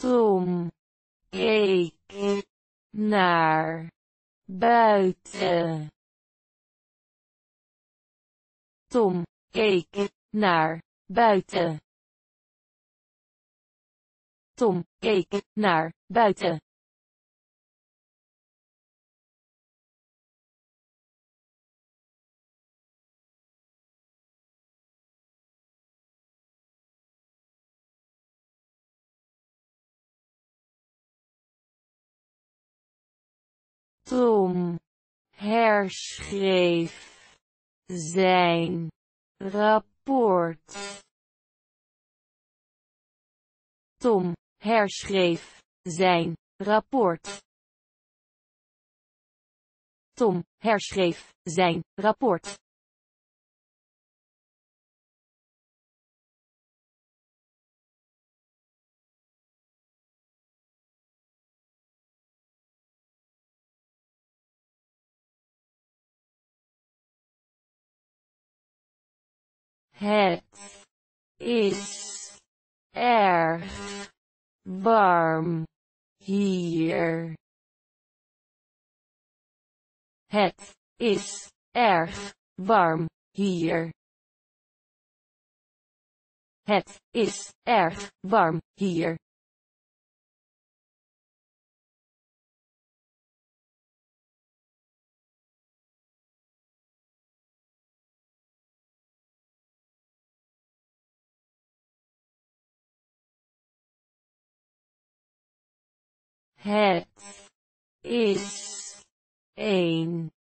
Tom keek naar buiten. Tom keek naar buiten. Tom keek naar buiten. Tom herschreef. Zijn. Rapport. Tom. Herschreef. Zijn. Rapport. Tom. Herschreef. Zijn. Rapport. Het is erg warm hier. Het is erg warm hier. Het is erg warm hier. Het is een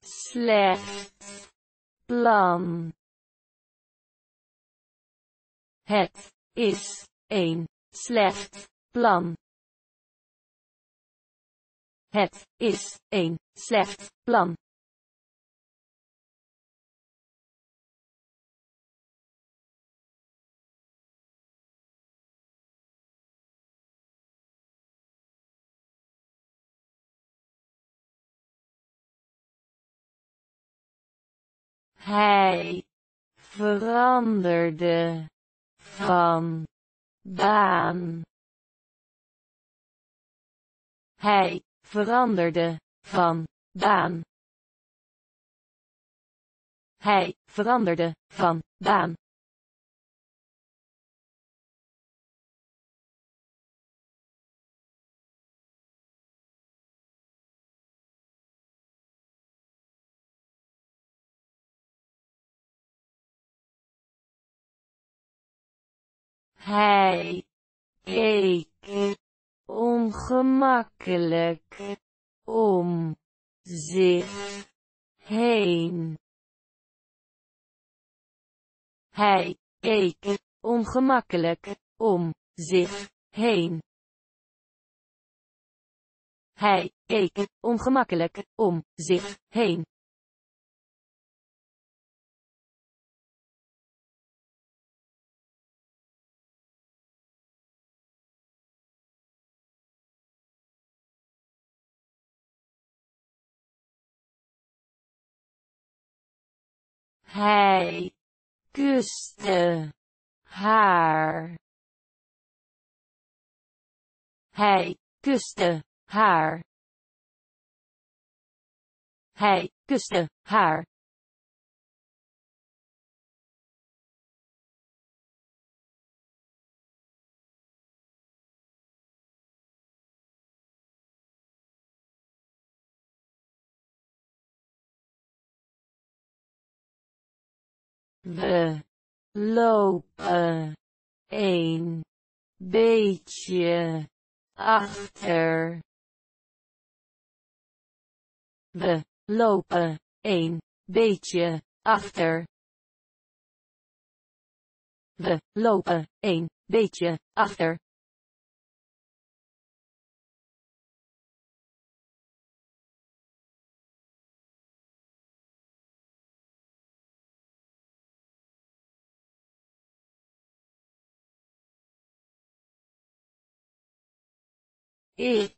slecht plan. Het is een slecht plan. Het is een slecht plan. Hij veranderde van baan. Hij veranderde van baan. Hij veranderde van baan. Hij keek ongemakkelijk om zich heen. Hij keek ongemakkelijk om zich heen. Hij keek ongemakkelijk om zich heen. Hij kuste haar. Hij kuste haar. Hij kuste haar. We lopen een beetje achter. We lopen een beetje achter. We lopen een beetje achter. Ik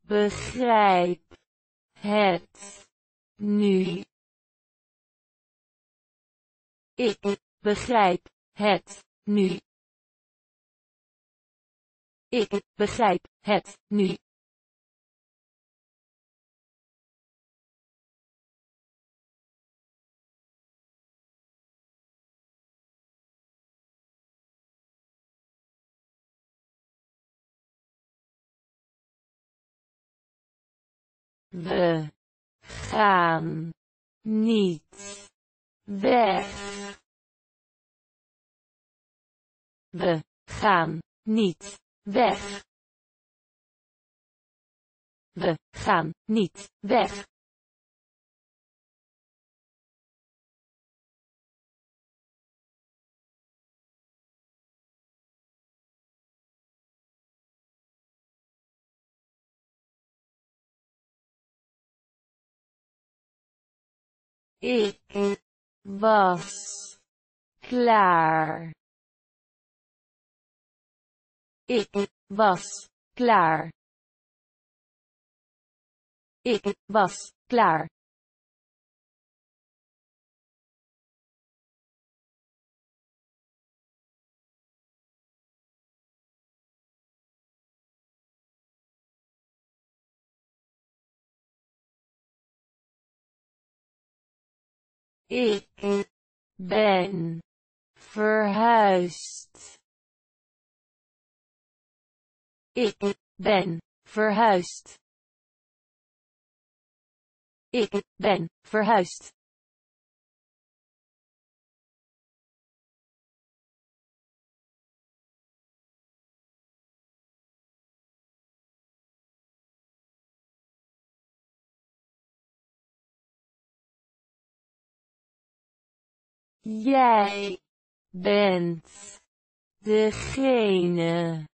begrijp het nu. Ik begrijp het nu. Ik begrijp het nu. We gaan niet weg. We gaan niet weg. We gaan niet weg. Ik was klaar. Ik was klaar. Ik was klaar. Ik ben verhuisd. Ik ben verhuisd. Ik ben verhuisd. Jij bent degene.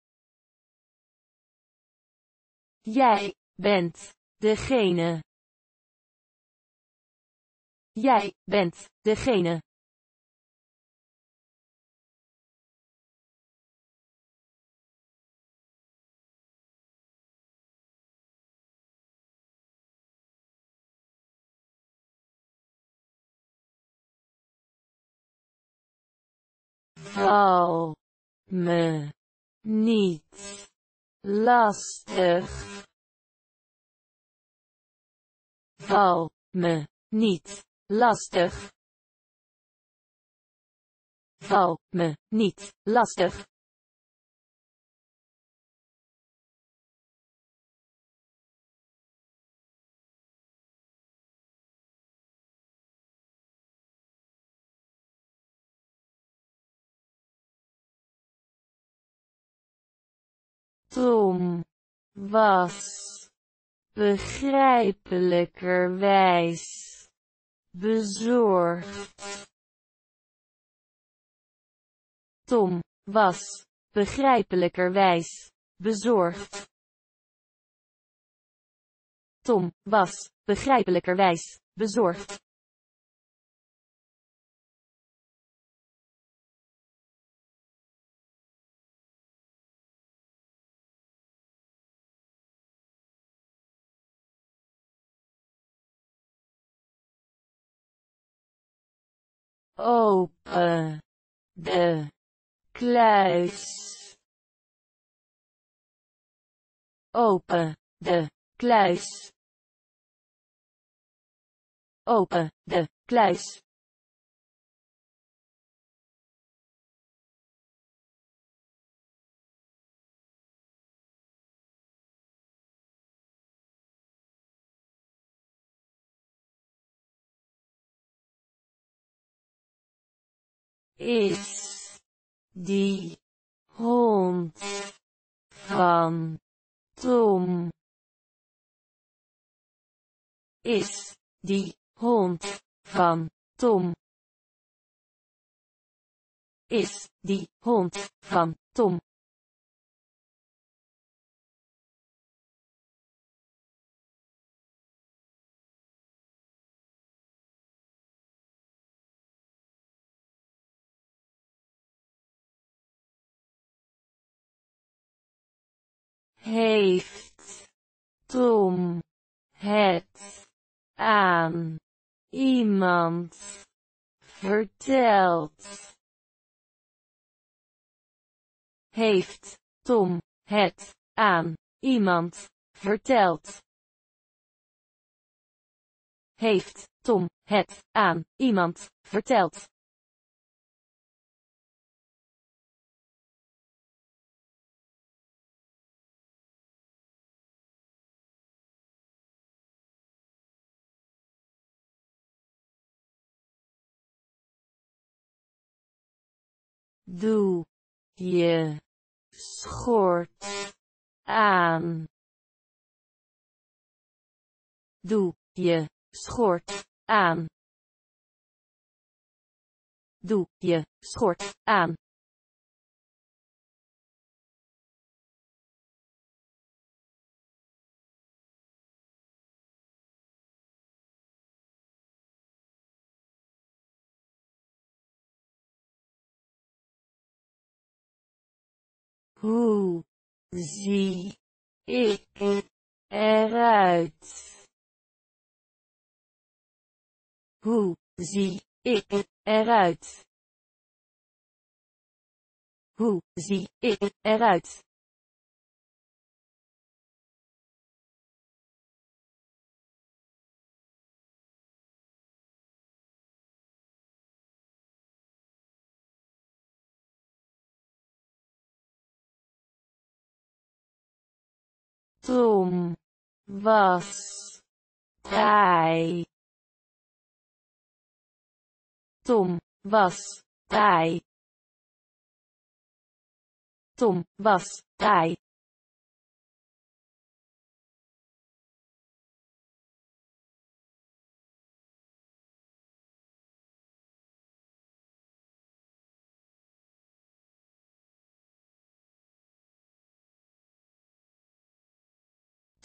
Jij bent degene. Jij bent degene. Val me niet lastig. Val me niet lastig. Val me niet lastig. Tom was begrijpelijkerwijs bezorgd. Tom was begrijpelijkerwijs bezorgd. Tom was begrijpelijkerwijs bezorgd. Open de kluis. Open de kluis. Open de kluis. Is die hond van Tom? Is die hond van Tom? Is die hond van Tom? Heeft Tom het aan iemand verteld? Heeft Tom het aan iemand verteld. Heeft Tom het aan iemand verteld? Doe je schort aan. Doe je schort aan. Doe je schort aan. Hoe zie ik eruit? Hoe zie ik eruit? Hoe zie ik eruit? Tom was hij. Tom was hij. Tom was hij.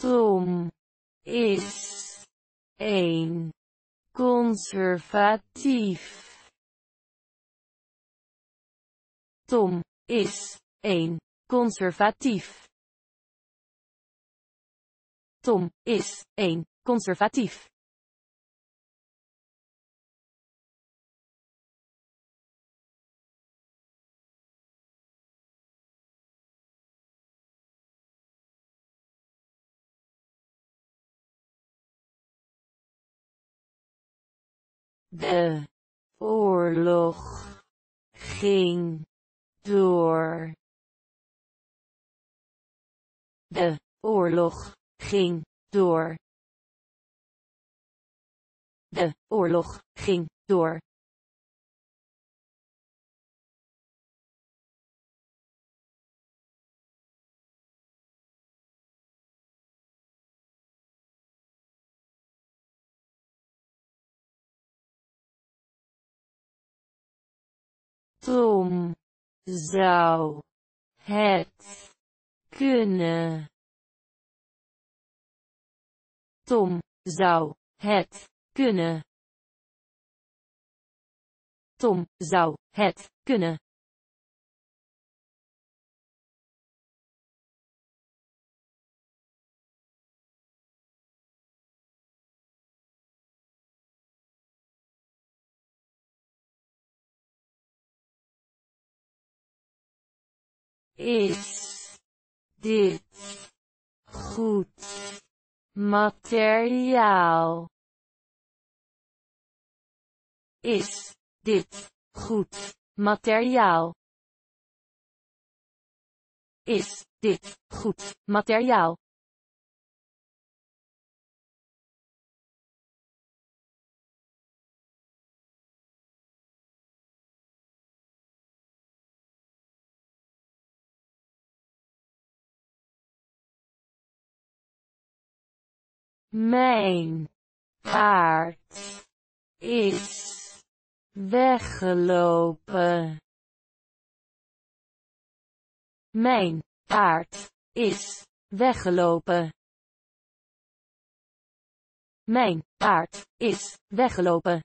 Tom is een conservatief. Tom is een conservatief. Tom is een conservatief. De oorlog ging door. De oorlog ging door. De oorlog ging door. Tom zou het kunnen. Tom zou het kunnen. Tom zou het kunnen. Is dit goed materiaal? Is dit goed materiaal? Is dit goed materiaal? Mijn paard is weggelopen. Mijn paard is weggelopen. Mijn paard is weggelopen.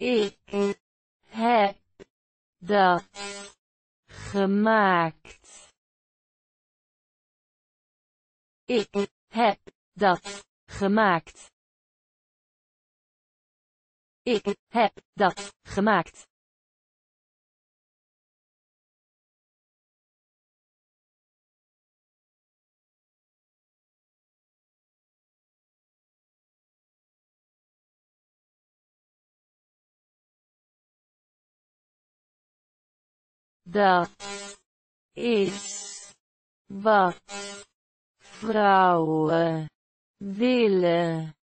Ik heb dat gemaakt. Ik heb dat gemaakt. Ik heb dat gemaakt. Dat is wat vrouwen willen.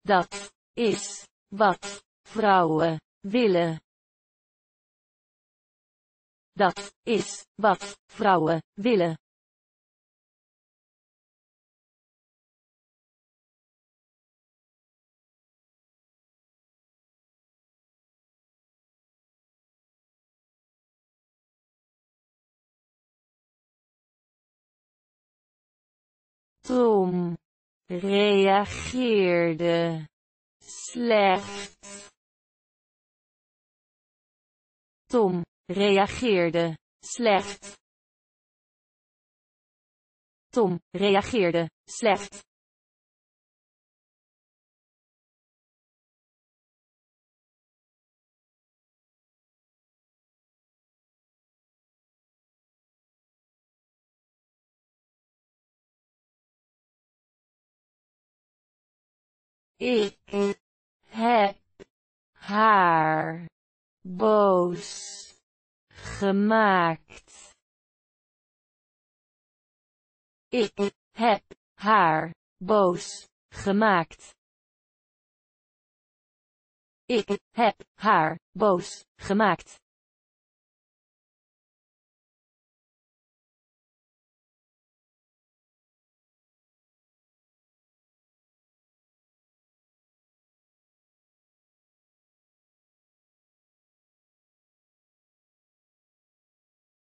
Dat is wat vrouwen willen. Dat is wat vrouwen willen. Tom reageerde slecht. Tom reageerde slecht. Tom reageerde slecht. Ik heb haar boos gemaakt. Ik heb haar boos gemaakt. Ik heb haar boos gemaakt.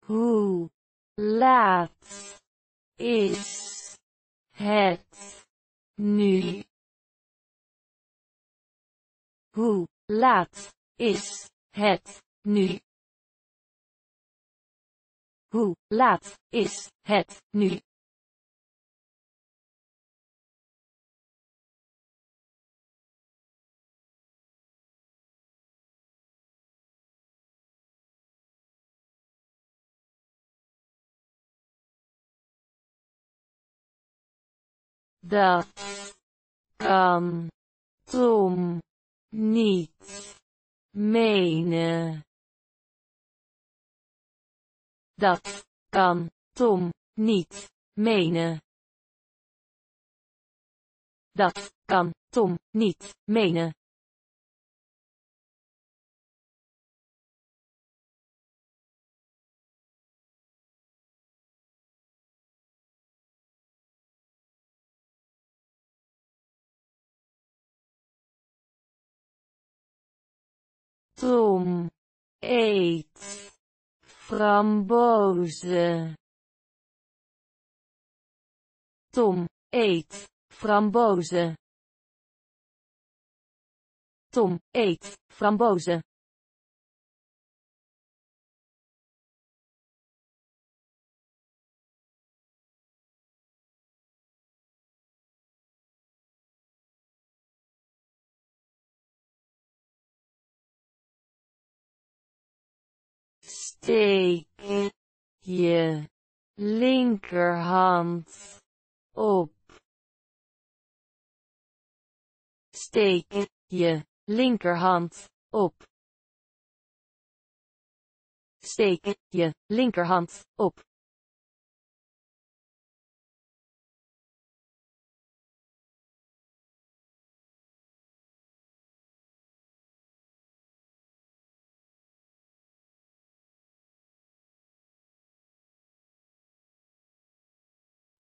Hoe laat is het nu? Hoe laat is het nu? Hoe laat is het nu? Dat kan Tom niet menen. Dat kan Tom niet menen. Dat kan Tom niet menen. Tom eet frambozen. Tom eet frambozen. Tom eet frambozen. Steek je linkerhand op. Steek je linkerhand op. Steek je linkerhand op.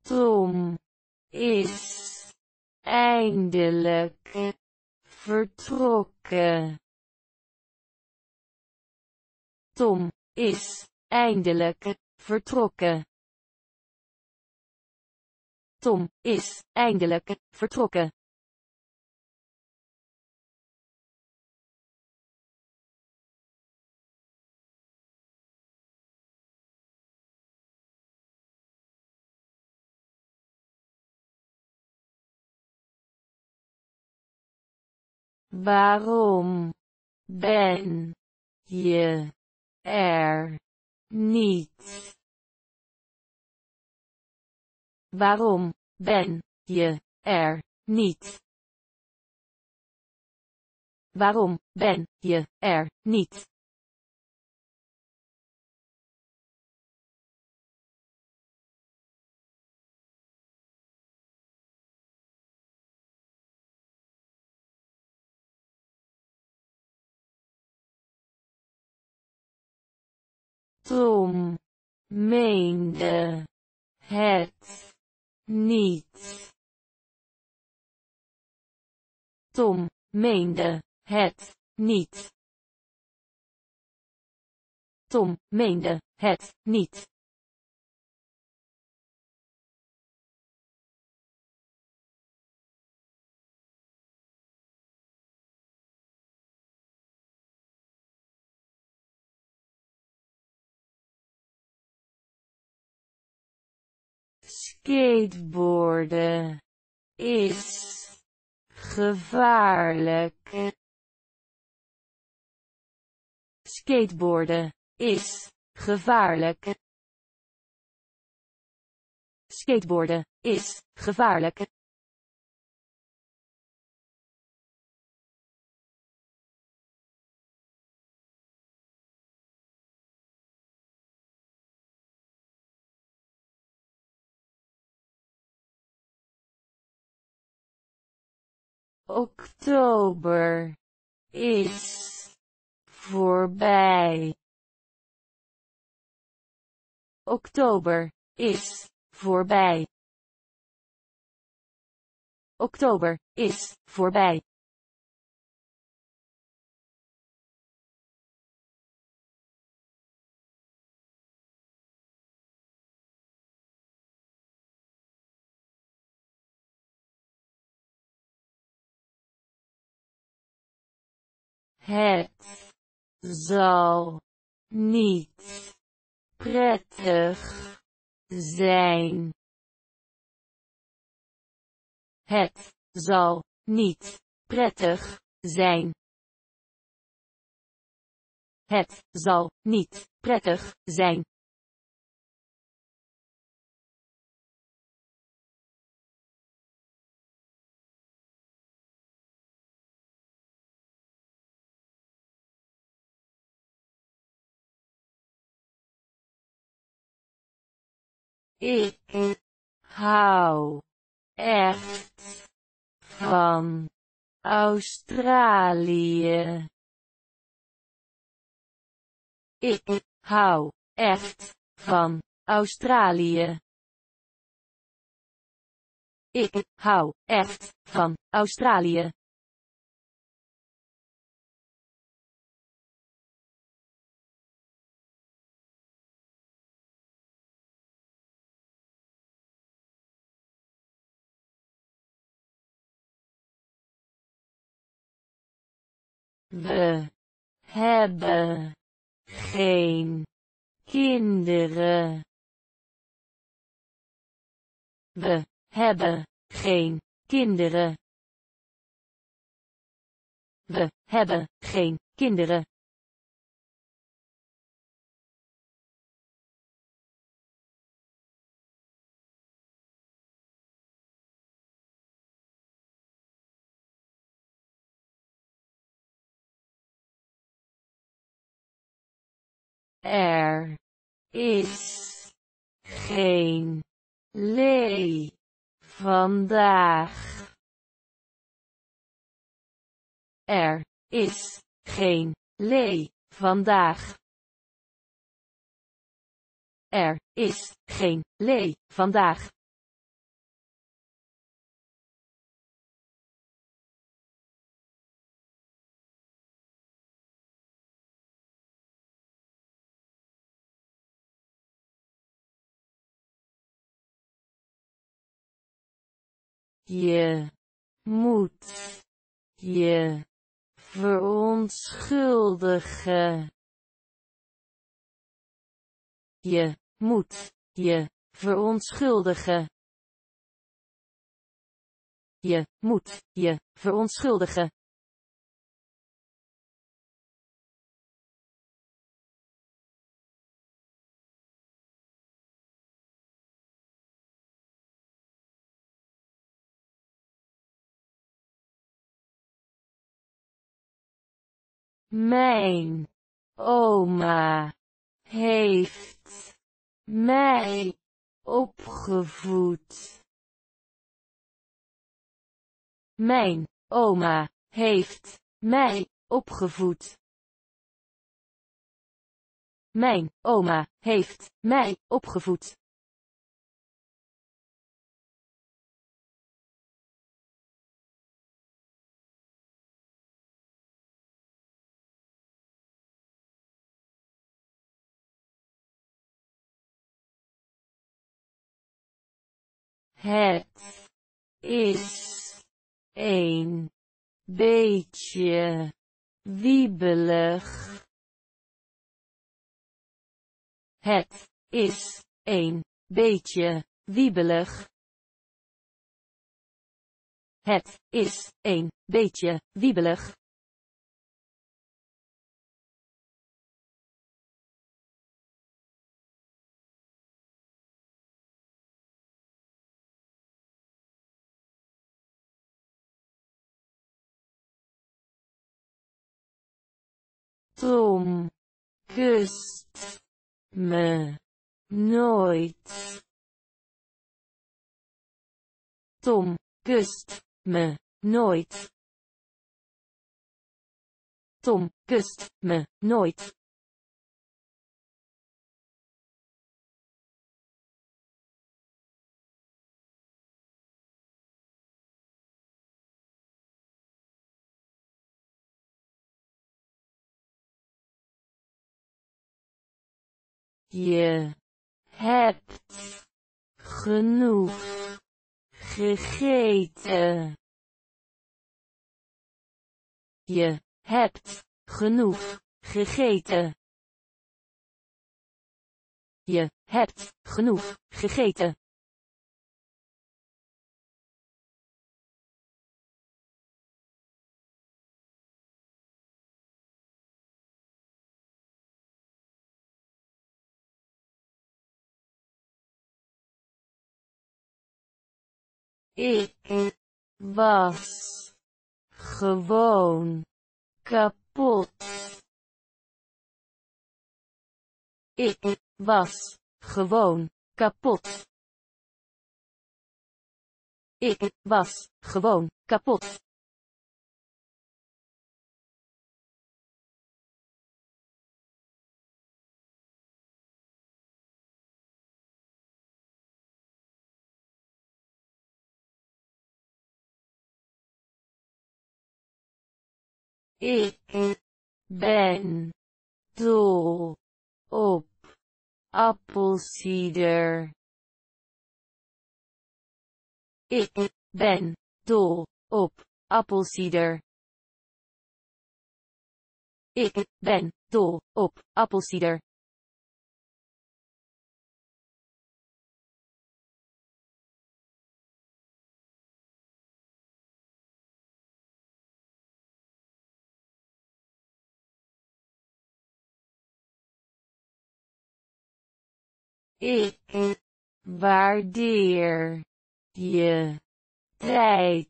Tom is eindelijk vertrokken. Tom is eindelijk vertrokken. Tom is eindelijk vertrokken. Waarom ben je er niet? Waarom ben je er niet? Waarom ben je er niet? Tom meende het niet. Tom meende het niet. Tom meende het niet. Skateboarden is gevaarlijk. Skateboarden is gevaarlijk. Skateboarden is gevaarlijk. Oktober is voorbij. Oktober is voorbij. Oktober is voorbij. Het zal niet prettig zijn. Het zal niet prettig zijn. Het zal niet prettig zijn. Ik hou echt van Australië. Ik hou echt van Australië. Ik hou echt van Australië. We hebben geen kinderen. We hebben geen kinderen. We hebben geen kinderen. Er is geen lee vandaag. Er is geen lee vandaag. Er is geen lee vandaag. Je moet je verontschuldigen. Je moet je verontschuldigen. Je moet je verontschuldigen. Mijn oma heeft mij opgevoed. Mijn oma heeft mij opgevoed. Mijn oma heeft mij opgevoed. Het is een beetje wiebelig. Het is een beetje wiebelig. Het is een beetje wiebelig. Tom kust me nooit. Tom kust me nooit. Tom kust me nooit. Je hebt genoeg gegeten. Je hebt genoeg gegeten. Je hebt genoeg gegeten. Ik was gewoon kapot. Ik was gewoon kapot. Ik was gewoon kapot. Ik ben dol op appelsieder. Ik ben dol op appelsieder. Ik ben dol op appelsieder. Ik waardeer je tijd.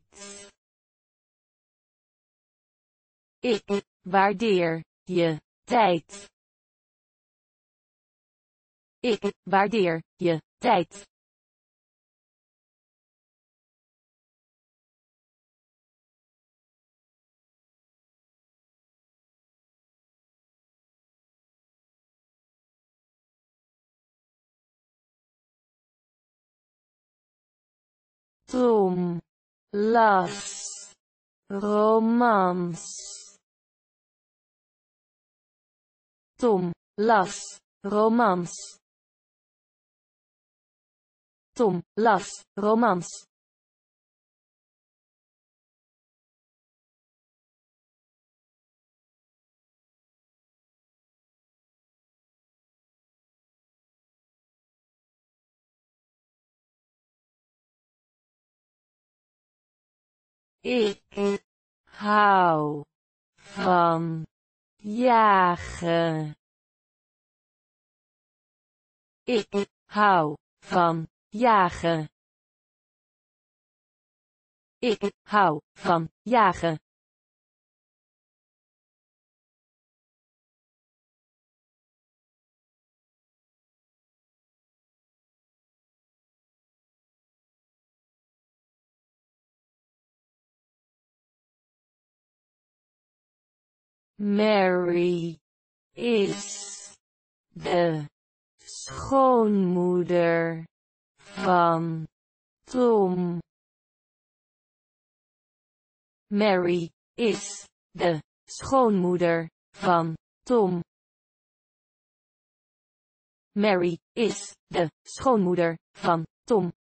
Ik waardeer je tijd. Ik waardeer je tijd. Tom las romans. Tom las romans. Tom las romans. Ik hou van jagen. Ik hou van jagen. Ik hou van jagen. Mary is de schoonmoeder van Tom. Mary is de schoonmoeder van Tom. Mary is de schoonmoeder van Tom.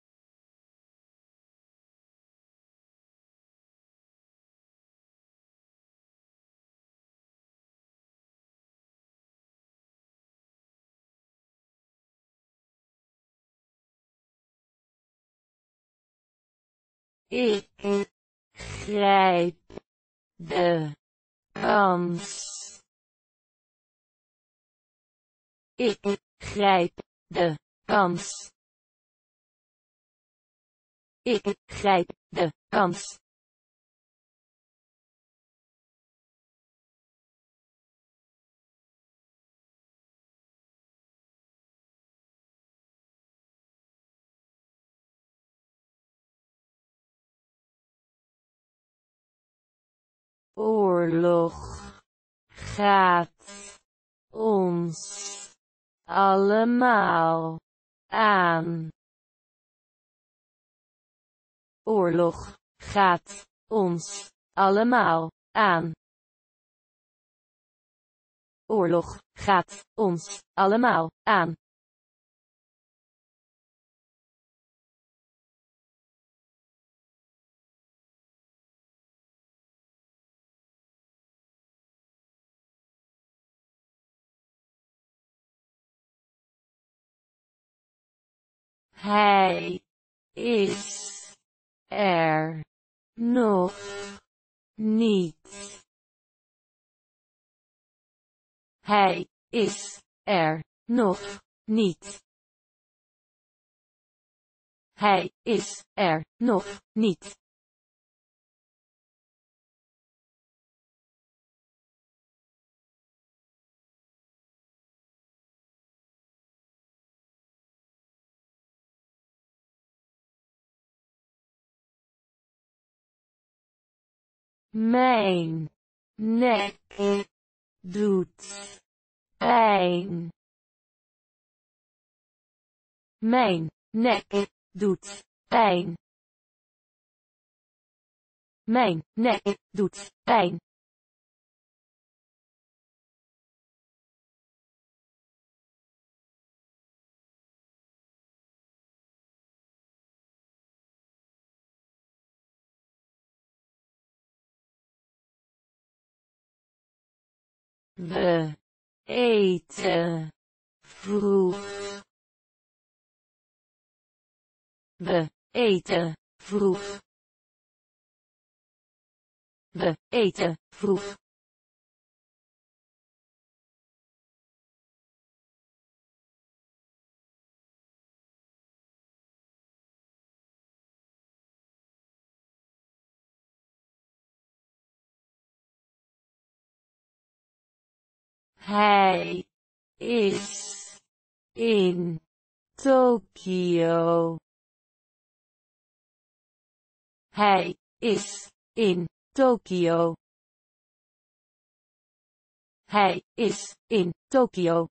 Ik grijp de kans. Ik grijp de kans. Ik grijp de kans. Oorlog gaat ons allemaal aan. Oorlog gaat ons allemaal aan. Oorlog gaat ons allemaal aan. Hij is er nog niet. Hij is er nog niet. Hij is er nog niet. Mijn nek doet pijn. Mijn nek doet pijn. Mijn nek doet pijn. We eten vroeg. We eten vroeg. We eten vroeg. Hij is in Tokio. Hij is in Tokio. Hij is in Tokio.